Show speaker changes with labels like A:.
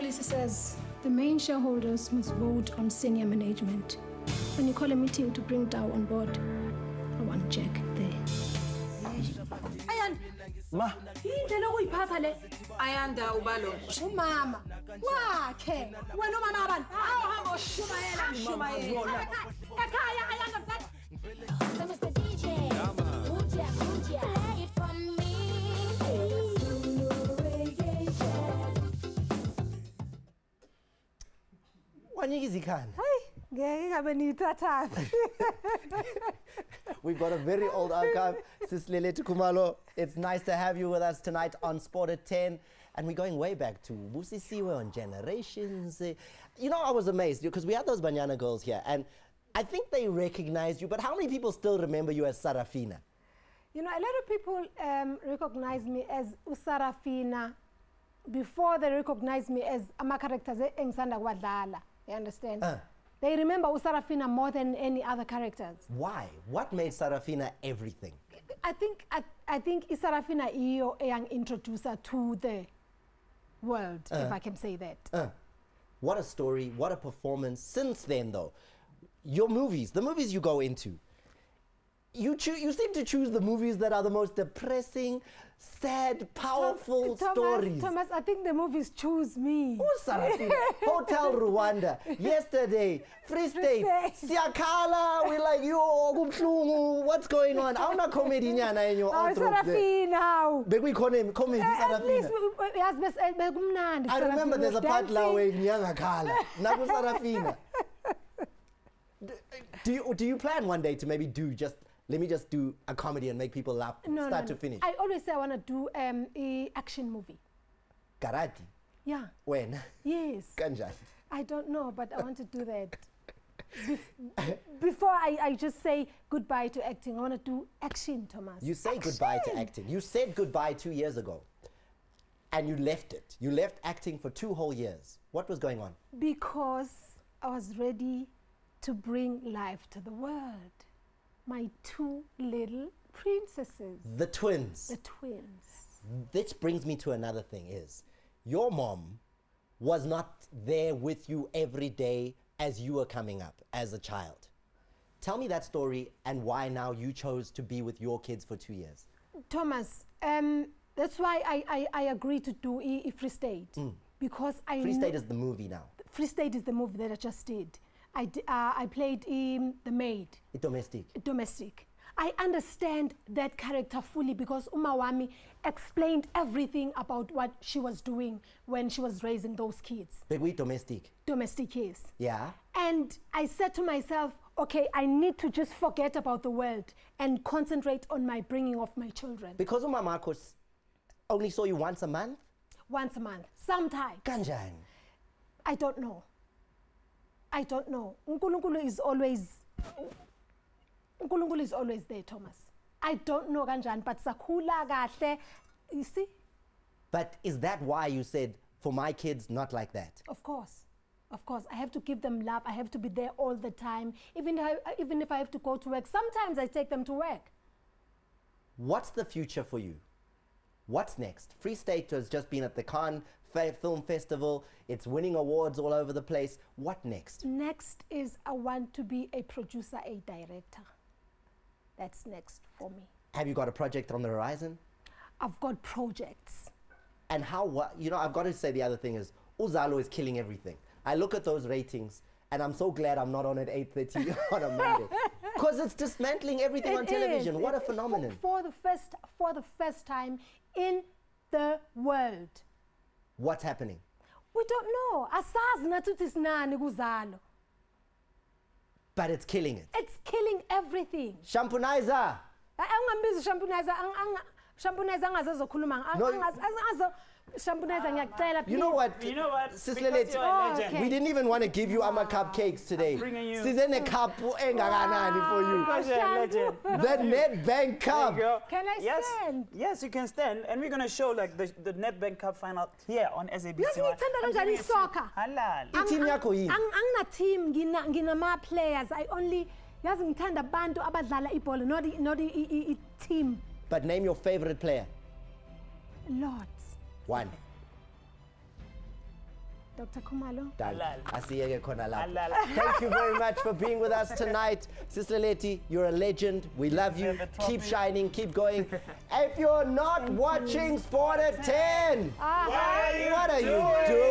A: policy says the main shareholders must vote on senior management. When you call a meeting to bring Dow on board, I want Jack there.
B: ayanda
C: Ma,
B: indlela okuyiphatha le?
D: Ayanda ubalo
B: umama. Wakhe. Wena umama abantu awuhamba oshumayela mshumayela ekhaya ayanda mfana
C: wanika izikhanda.
B: hayi ngeke
C: We've got a very old archive. Sislele Khumalo, it's nice to have you with us tonight on Sport at 10. And we're going way back to Busisiwe on Generations. You know, I was amazed because we had those Banyana girls here. And I think they recognized you. But how many people still remember you as Sarafina?
B: you know a lot of people um, recognize me as usarafina before they recognize me as ama-characters engisanda kuwadlala you understand
C: Uh.
B: they remember usarafina more than any other characters
C: Why? What made Sarafina everything?
B: I think I, I think Isarafina iyo a young introducer to the world, if I can say that.
C: Uh, what a story, what a performance. Since then, though, your movies, the movies you go into, you, choo- you seem to choose the movies that are the most depressing, sad, powerful
B: Thomas,
C: stories.
B: Thomas, I think the movies choose me.
C: Who's Sarafina? Hotel Rwanda. Yesterday, Free State. Siakala. We're like, yo, kubuhlungu. What's going on? Awuna comedy nyana in your
B: Oh,
C: outro.
B: Sarafina.
C: Bekuyikhona comedy eh,
B: At least
C: Sarafina.
B: yazi bese- bekumnandi.
C: I remember there's a part la where ngiyangakhala. Naku Sarafina. Do you, do you plan one day to maybe do just, let me just do a comedy and make people laugh
B: No,
C: start
B: no,
C: to
B: no.
C: finish?
B: I always say I want to do um, a action movie.
C: Karate.
B: Yeah,
C: When?
B: yes.
C: Kanjani?
B: I don't know, but I want to do that. Bef- before I, I just say goodbye to acting, I want to do action, Thomas.
C: You say goodbye to acting. You said goodbye two years ago. And you left it. You left acting for two whole years. What was going on?
B: Because I was ready to bring life to the world. My two little princesses,
C: The twins.
B: the twins.
C: This brings me to another thing is your mom was not there with you every day as you were coming up as a child. Tell me that story and why now you chose to be with your kids for two years.
B: Thomas, um, that's why I, I, I agreed to do I Free State. Because I
C: Mm. Free State is the movie now.
B: Free State is the movie that I just did. I, d- uh, I played um, the maid.
C: Domestic.
B: domestic. I understand that character fully because Umawami explained everything about what she was doing when she was raising those kids,
C: But we domestic.
B: domestic kids.
C: Yeah.
B: And I said to myself, okay, I need to just forget about the world and concentrate on my bringing of my children
C: Because Uma Marcos only saw you once a month.
B: once a month, sometimes.
C: Kanjan.
B: I don't know. I don't know. Unkulunkulu is always Unkulunkulu is always there, Thomas. I don't know kanjani, but sakhula kahle. You see?
C: But is that why you said, for my kids, not like that?
B: Of course. Of course, I have to give them love. I have to be there all the time. Even if I, even if I have to go to work, sometimes I take them to work.
C: What's the future for you? What's next? Free State has just been at the Cannes Film Festival. It's winning awards all over the place. What next?
B: Next is I want to be a producer, a director. That's next for me.
C: Have you got a project on the horizon?
B: I've got projects.
C: And how, what, you know, I've got to say the other thing is, Uzalo is killing everything. I look at those ratings and I'm so glad I'm not on at 8.30 on a Monday. Because it's dismantling everything on television.
B: is.
C: What a
B: It- for-
C: phenomenon.
B: For, the first, for the first time in the world.
C: What's happening?
B: We don't know. Asazi nathi ukuthi sinani kuzalo.
C: But it's killing it.
B: It's killing everything.
C: Shampoonizer!
B: Eh, Hayi, eh, Angambizi shampoonizer, ang- ang- shampoonizer angazezokhuluma. ang-
C: No,
B: angazi- angazo- Shampoonizer ngiyacela
C: You know what?
E: You know what?
C: Sis
E: Because
C: Lelet,
E: you're a
B: Oh,
E: legend.
B: okay.
C: We didn't even want to give you ama ah, cupcakes today.
E: bringing you-
C: Size ne cup engakanani for you.
E: Because you're legend.
C: The Nedbank
E: There you
C: Cup.
B: Can I
E: yes.
B: stand?
E: Yes, you can stand. And we're going to show like the, the Nedbank Cup final here on SABC.
B: Yazi ngiyithanda kanjani isoccer?
E: Halal.
C: I- Team yakho yini?
B: Ang- angina team ngina nginama players i only yazi ngithanda abantu abadlala ibhola not i- not i- i- i- team
C: But name your favorite player.
B: lots
C: One.
B: dr khumalo
C: Done. Asiyeke khona lapho. Thank you very much for being with us tonight. Sisleleti, you're a legend. We love you. Keep shining, keep going. if you're not watching Sport at 10,
B: Ah,
C: what are you doing?